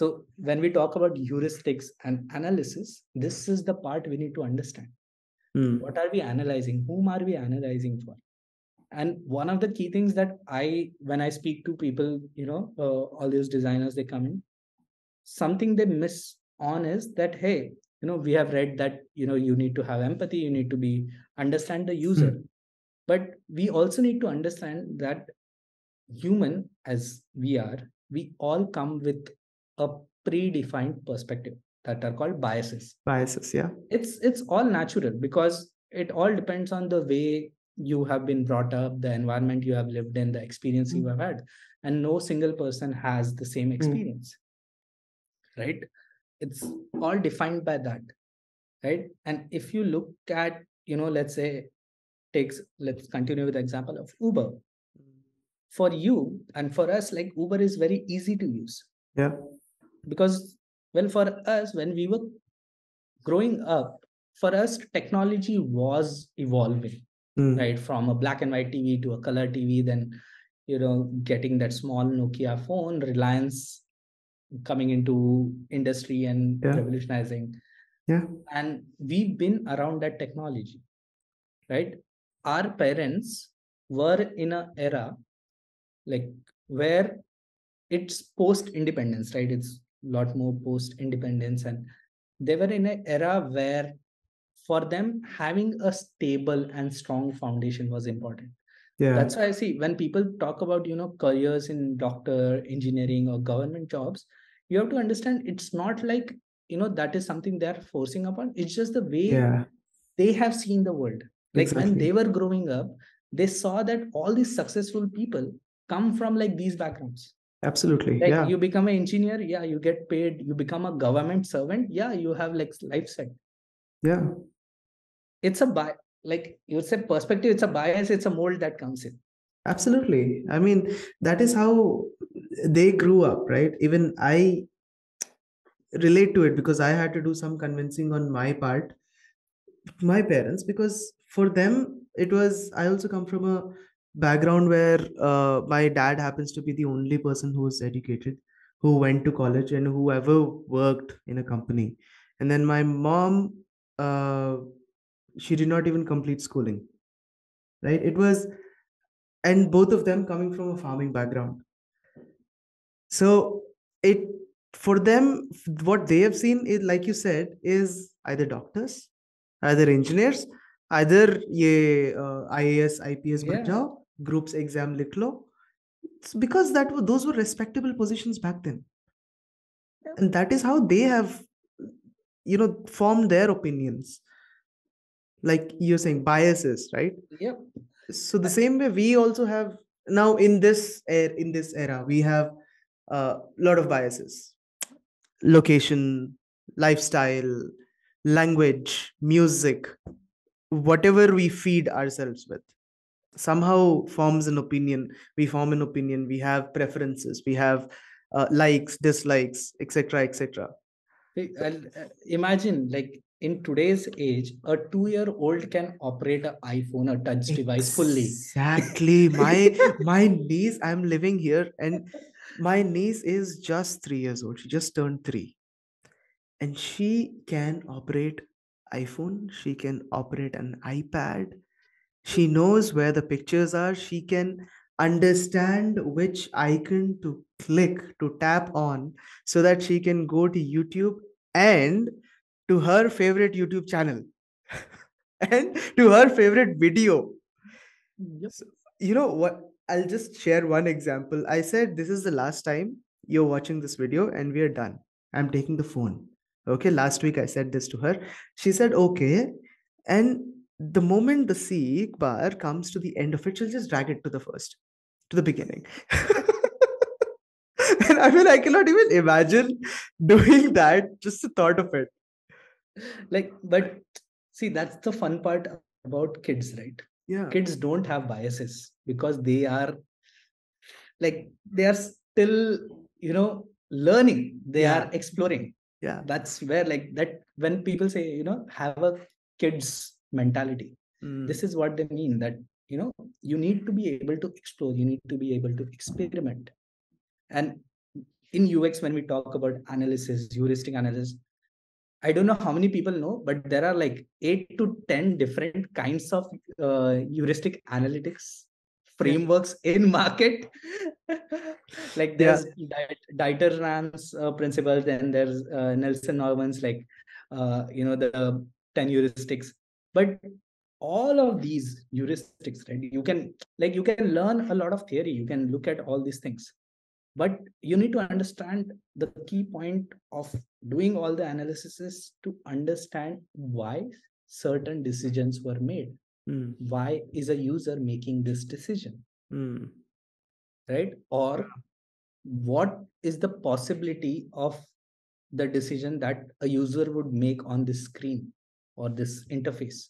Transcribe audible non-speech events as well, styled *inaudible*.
So when we talk about heuristics and analysis, this is the part we need to understand. Mm. What are we analyzing? Whom are we analyzing for? And one of the key things that I, when I speak to people, you know, uh, all these designers, they come in, something they miss on is that, hey, you know, we have read that, you know, you need to have empathy, you need to be understand the user. But we also need to understand that human as we are, we all come with a predefined perspective that are called biases. Biases, yeah. it's it's all natural because it all depends on the way you have been brought up the environment you have lived in the experience you Mm. have had and no single person has the same experience right? It's all defined by that right? And if you look at you know let's say takes let's continue with the example of uber. For you and for us like uber is very easy to use. Yeah. Because well for us when we were growing up for us technology was evolving Mm. right from a black and white tv to a color tv then you know getting that small nokia phone reliance coming into industry and Yeah. revolutionizing Yeah. and we've been around that technology right our parents were in a era like where it's post independence right it's lot more post independence and they were in an era where for them having a stable and strong foundation was important. Yeah. that's why i see when people talk about you know careers in doctor engineering or government jobs you have to understand it's not like you know that is something they're forcing upon. It's just the way yeah. they have seen the world. Like when they were growing up they saw that all these successful people come from like these backgrounds Absolutely. like yeah. you become an engineer yeah you get paid you become a government servant yeah you have like life set yeah. it's a bi like you said perspective it's a bias it's a mold that comes in Absolutely. I mean, that is how they grew up, right? Even I relate to it because I had to do some convincing on my part, my parents, because for them, it was, I also come from a background where uh, my dad happens to be the only person who was educated who went to college and whoever worked in a company. And then my mom uh, she did not even complete schooling right? It was and both of them coming from a farming background. So it for them what they have seen is like you said is either doctors either engineers either ye uh, ias ips yeah groups exam lit it's because that were, those were respectable positions back then. Yeah. and that is how they have you know formed their opinions. Like you're saying biases right? Yep. So the same way we also have now in this er, in this era we have a uh, lot of biases. Location lifestyle language music whatever we feed ourselves with somehow forms an opinion. We form an opinion. We have preferences. We have uh, likes dislikes etc etc uh, imagine like in today's age a two-year-old can operate an iphone a touch device fully. Exactly. My *laughs* my niece i'm living here and my niece is just three years old. She just turned three. And she can operate iphone. She can operate an ipad she knows where the pictures are she can understand which icon to click to tap on so that she can go to youtube and to her favorite youtube channel *laughs* and to her favorite video Yep. so, you know what? I'll just share one example. I said, This is the last time you're watching this video, and we are done. I'm taking the phone. Okay. Last week I said this to her. She said, Okay. And the moment the seek bar comes to the end of it, she'll just drag it to the first, to the beginning. *laughs* and I mean, I cannot even imagine doing that, just the thought of it. like but see that's the fun part about kids right Yeah. kids don't have biases because they are like they are still you know learning they Yeah. are exploring Yeah. that's where like that when people say you know have a kids mentality. Mm. this is what they mean that you know you need to be able to explore you need to be able to experiment. And in ux when we talk about analysis heuristic analysis i don't know how many people know but there are like 8 to 10 different kinds of uh, heuristic analytics frameworks in market. *laughs* Like there's yeah. dieter rams uh, principles then there's uh, nielsen norman's like uh, you know the 10 heuristics but all of these heuristics right you can like you can learn a lot of theory you can look at all these things. But you need to understand the key point of doing all the analysis is to understand why certain decisions were made. Mm. why is a user making this decision? Mm. right? Or what is the possibility of the decision that a user would make on this screen or this interface